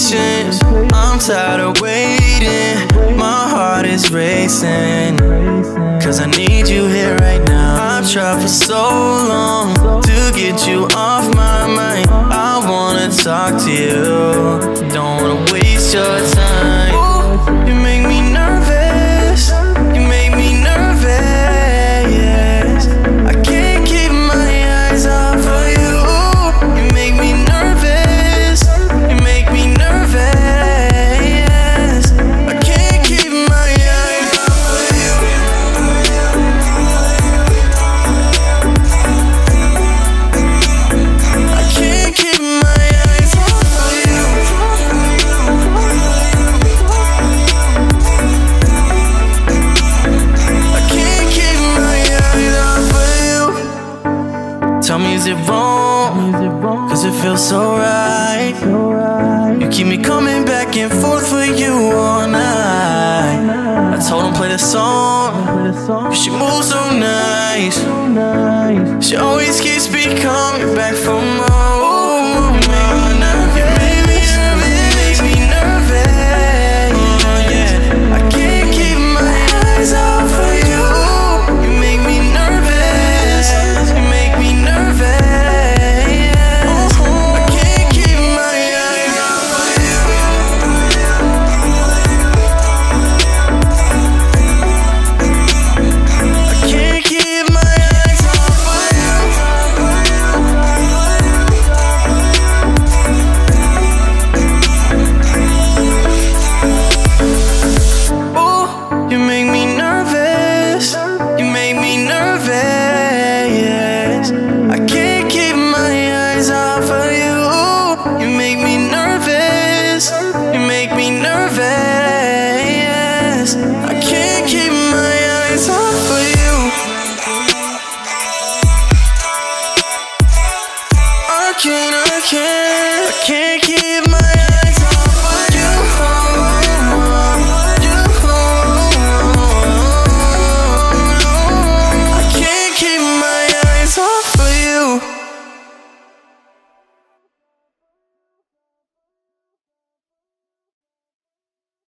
patience. I'm tired of waiting. My heart is racing. Cause I need you here right now. I've tried for so long to get you off my mind. I wanna talk to you. Don't wanna waste your time. Is it wrong? Cause it feels so right. You keep me coming back and forth for you all night. I told him play the song. She moves so nice. She always keeps me coming back for more. I can't, I can't, I can't keep